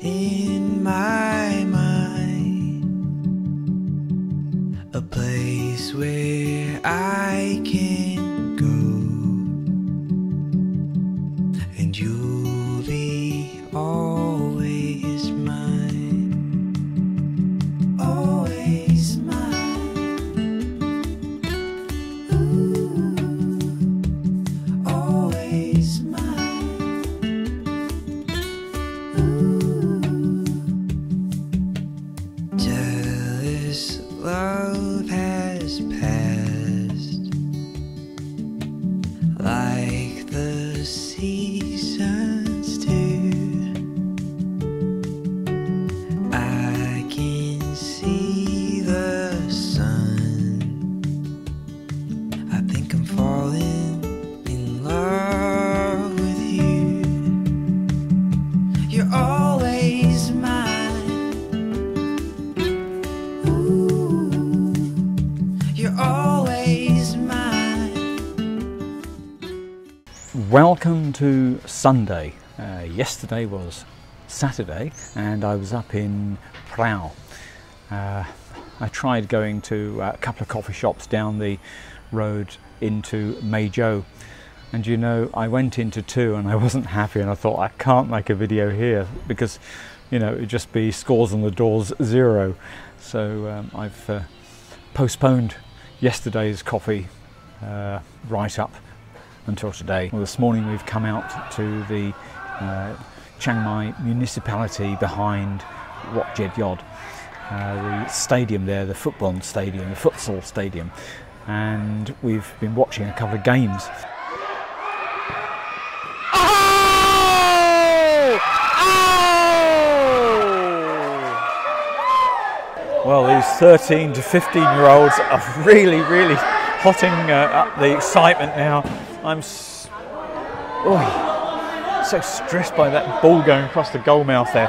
in my mind. A place where I Welcome to Sunday. Uh, yesterday was Saturday and I was up in Phrao. Uh, I tried going to a couple of coffee shops down the road into Mae Jo and you know I went into two and I wasn't happy and I thought I can't make a video here because you know it'd just be scores on the doors zero so um, I've uh, postponed yesterday's coffee uh, write up until today. Well, this morning we've come out to the uh, Chiang Mai municipality behind Wat Jed Yod, uh, the stadium there, the football stadium, the futsal stadium, and we've been watching a couple of games. Oh! Well, these 13 to 15 year olds are really, really hotting uh, up the excitement now. I'm s- oh, so stressed by that ball going across the goal mouth there.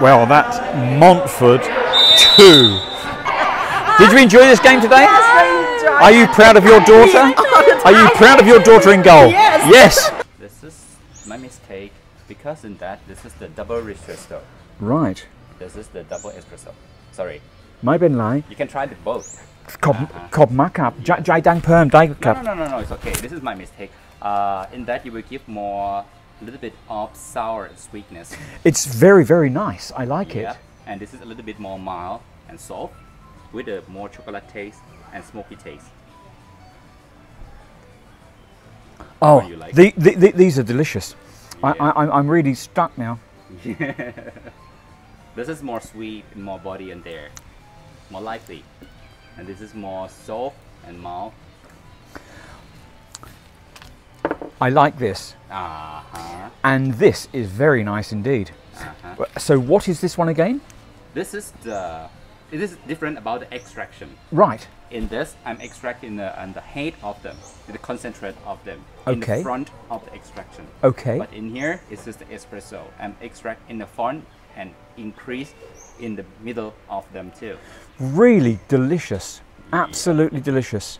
Well, that's Montfort 2. Did you enjoy this game today? Yes, I enjoyed Are you proud of your daughter? Are you proud of your daughter in goal? Yes. Yes. This is my mistake because in that this is the double espresso. Right. This is the double espresso. Sorry, ไม่เป็นไร you can try the both. ขอบขอบมากครับใจใจดังเพิ่มได้ครับ No, no, no, no, no. It's okay. This is my mistake. Uh, in that you will give more, a little bit of sour sweetness. It's very, very nice. I like it. Yeah. And this is a little bit more mild and soft, with a more chocolate taste and smoky taste. Oh, you like the, the, the, these are delicious. I, Yeah. I, I'm- I'm really stuck now. This is more sweet and more body in there, more lively. And this is more soft and mild. I like this. Uh huh. And this is very nice indeed. Uh-huh. So, what is this one again? This is the. It is different about the extraction. Right. In this, I'm extracting the and the head of them, the concentrate of them, in the front of the extraction. Okay. But in here, it's just the espresso. I'm extract in the front and increase in the middle of them too. Really delicious. Absolutely delicious.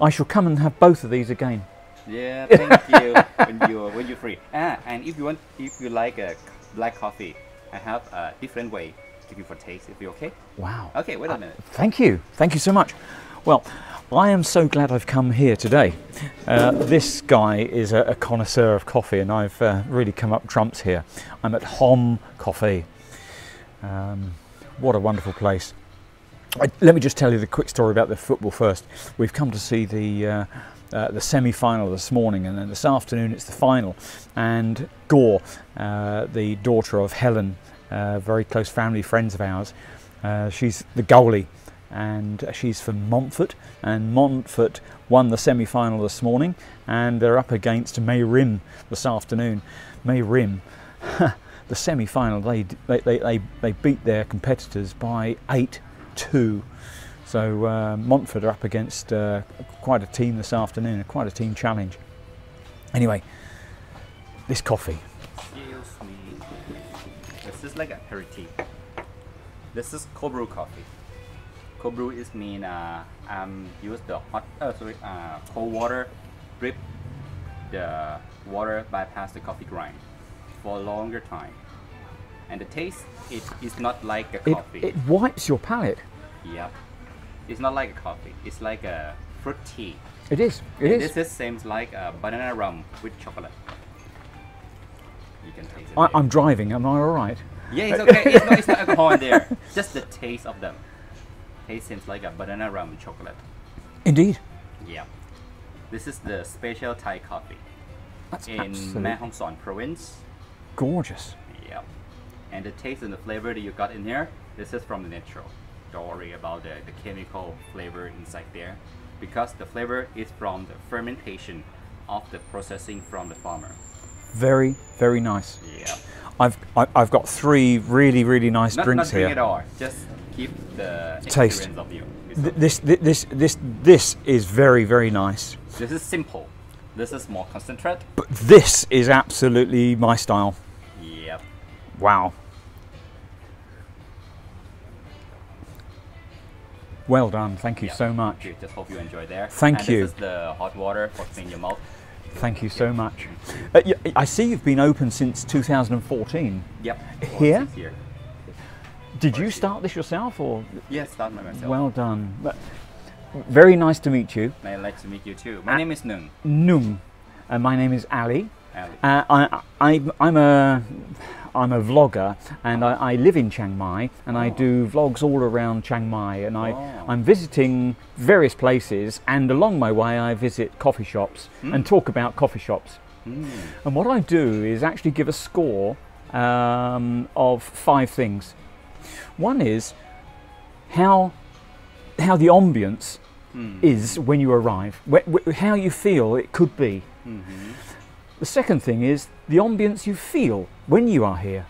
I shall come and have both of these again. Yeah, thank you. when you when you're free. Ah, and if you want, if you like a black coffee, I have a different way to give you for taste. If you okay? Wow. Okay, wait a minute. Thank you. Thank you so much. Well, I am so glad I've come here today. Uh, this guy is a, a connoisseur of coffee, and I've uh, really come up trumps here. I'm at Hohm Coffee. Um, what a wonderful place. I, let me just tell you the quick story about the football first. We've come to see the uh, uh, the semi-final this morning, and then this afternoon it's the final. And Gore, uh, the daughter of Helen, uh, very close family friends of ours, uh, she's the goalie, and she's from Montfort. And Montfort won the semi-final this morning, and they're up against Mae Rim this afternoon. Mae Rim. the semi-final they, they, they, they, they beat their competitors by 8-2 so uh, Montfort are up against uh, quite a team this afternoon a quite a team challenge anyway this coffee Excuse me. This is like a aperitif. This is cold brew coffee. Cold brew is mean uh, um use the hot uh, sorry uh, cold water drip the water bypass the coffee grind for a longer time. And the taste it is not like a it, coffee. it wipes your palate Yep. It's not like a coffee. It's like a fruit tea. it is it And is This is same like a banana rum with chocolate. You can taste it. I, I'm driving am I alright Yeah, it's okay. It's not, it's not alcohol in there. Just the taste of them. Taste seems like a banana rum with chocolate. indeed Yeah. This is the special Thai coffee that's in Mae Hong Son province. gorgeous Yeah. And the taste and the flavor that you got in here, this is from the natural. Don't worry about the, the chemical flavor inside there. Because the flavor is from the fermentation of the processing from the farmer. very very nice Yeah. I've I, I've got three really really nice Not, drinks not drink here it all. Just keep the Taste. of you. It's Th- this this this this is very very nice This is simple. This is more concentrate. but this is absolutely my style Yep. wow Well done. Thank you Yeah. so much. You just hope you enjoy there. Thank and you. This is the hot water for clean your mouth. Thank you so much. Uh, I see you've been open since 2014. Yep. Here? Here. Did you start this yourself or? Yes, start by myself. Well done. But- Very nice to meet you. I'd like to meet you too. My Ah. name is Nung. Nung. Uh, my name is Ali. Ali. Uh, I, I, I'm a, I'm a vlogger, and I, I live in Chiang Mai, and I Oh. do vlogs all around Chiang Mai, and I, Oh. I'm visiting various places, and along my way I visit coffee shops and talk about coffee shops. Mm. And what I do is actually give a score um, of five things. One is how how the ambience Mm. is when you arrive, wh- wh- how you feel it could be. Mhm. The second thing is the ambience you feel when you are here.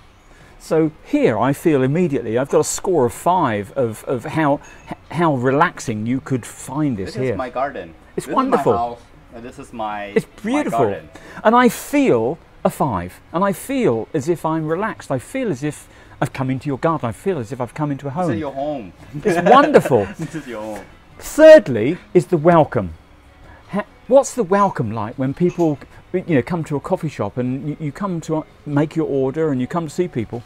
So here I feel immediately I've got a score of five of, of how h- how relaxing you could find this, This here. is my garden. It's this wonderful. Is my house. This is my. it's my beautiful. garden. And I feel a five. And I feel as if I'm relaxed. I feel as if I've come into your garden. I feel as if I've come into a home. This is your home. It's wonderful. this is your home. Thirdly, is the welcome. What's the welcome like when people, you know, come to a coffee shop and you, you come to make your order and you come to see people?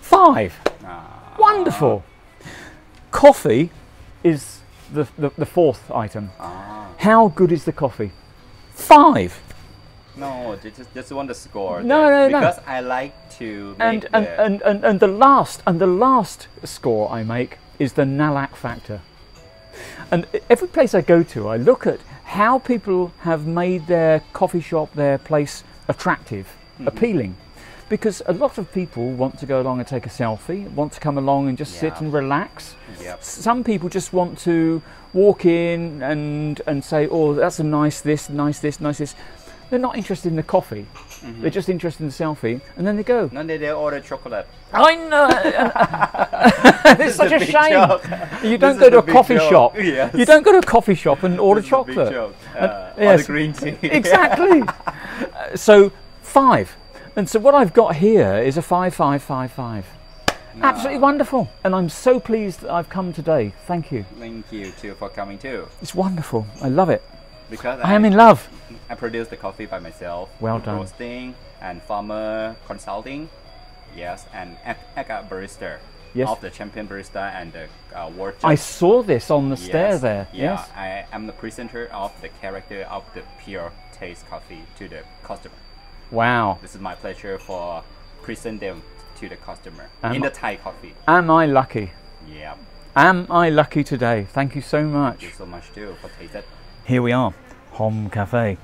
Five. Ah. Wonderful. Coffee is the, the, the fourth item. Ah. How good is the coffee? Five. No, just just want to score. No, no, no. Because I like to make And, and, the, and, and, and the last and the last score I make is the Nalak factor. And every place I go to, I look at how people have made their coffee shop, their place attractive, Mm-hmm. appealing. Because a lot of people want to go along and take a selfie, want to come along and just sit and relax. Yep. Some people just want to walk in and, and say, oh, that's a nice this, nice this, nice this. They're not interested in the coffee. Mm-hmm. They're just interested in the selfie, and then they go. No, they, they order chocolate. I know. it's such a shame. joke. You This don't is go to a coffee joke. shop. Yes. You don't go to a coffee shop and order This is the big chocolate. And- Uh, or yes. the green tea. exactly. Uh, so five. And so what I've got here is a five, five, five, five. Absolutely wonderful. And I'm so pleased that I've come today. Thank you. Thank you too for coming too. It's wonderful. I love it. Because I am in love. I produce the coffee by myself. Well done. Roasting and farmer consulting. Yes, and act, a barista. Yes. Of the champion barista and the uh, world I saw this on the stair there. Yeah, Yes. I am the presenter of the character of the pure taste coffee to the customer. Wow. This is my pleasure for present them to the customer Um, in the Thai coffee. Am I lucky? Yeah, Am I lucky today? Thank you so much. thank you so much too for. Here we are, Hohm Cafe.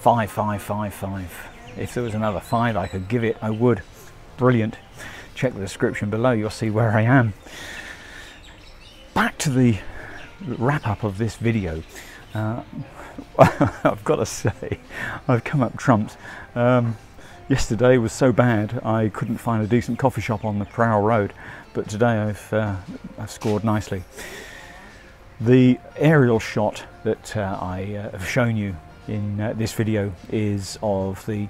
Five, five, five, five. If there was another five I could give it, I would. Brilliant. Check the description below, you'll see where I am. Back to the wrap up of this video. Uh, I've got to say, I've come up trumps. Um, yesterday was so bad I couldn't find a decent coffee shop on the Phrao Road, but today I've, uh, I've scored nicely. The aerial shot that uh, I uh, have shown you in uh, this video is of the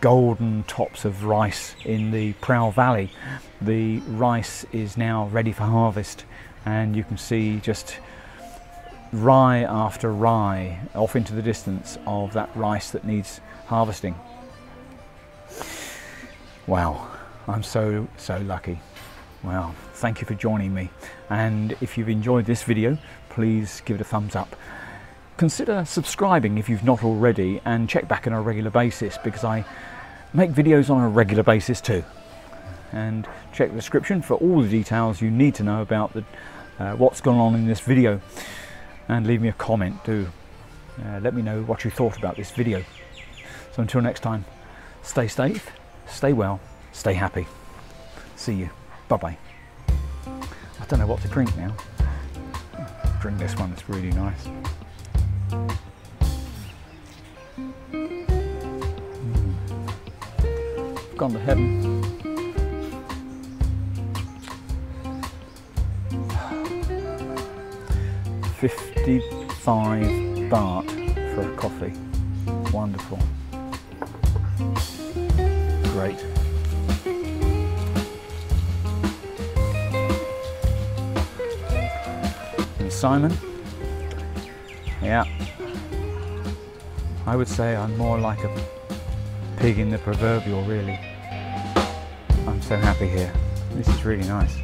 golden tops of rice in the Phrao Valley. The rice is now ready for harvest and you can see just rye after rye off into the distance of that rice that needs harvesting. Wow, I'm so, so lucky. Wow, thank you for joining me. And if you've enjoyed this video, please give it a thumbs up. Consider subscribing if you've not already and check back on a regular basis because I make videos on a regular basis too. And check the description for all the details you need to know about the, uh, what's gone on in this video. And leave me a comment too. Uh, let me know what you thought about this video. So until next time, stay safe, stay well, stay happy. See you. Bye bye. I don't know what to drink now. Drink this one, it's really nice. Mm. Gone to heaven. Fifty-five baht for a coffee. Wonderful. Great. Simon. Yeah. I would say I'm more like a pig in the proverbial, really. I'm so happy here. This is really nice.